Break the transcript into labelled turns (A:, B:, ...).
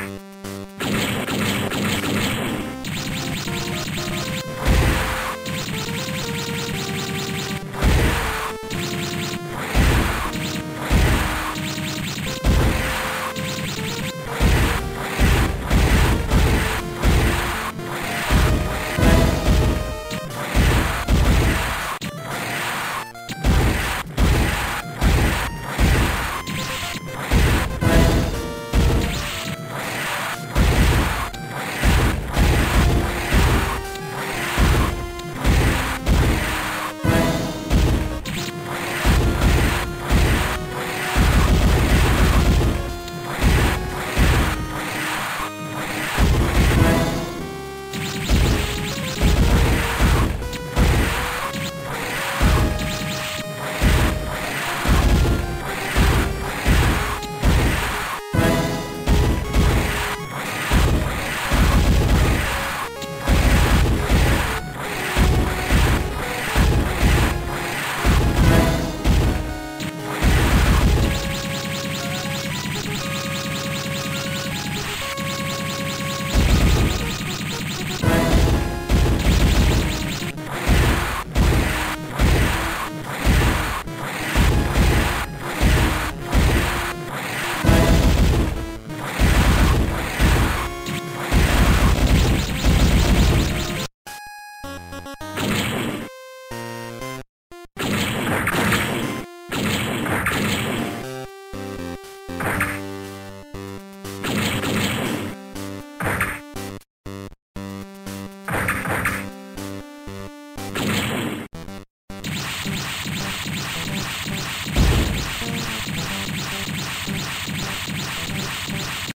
A: Bye.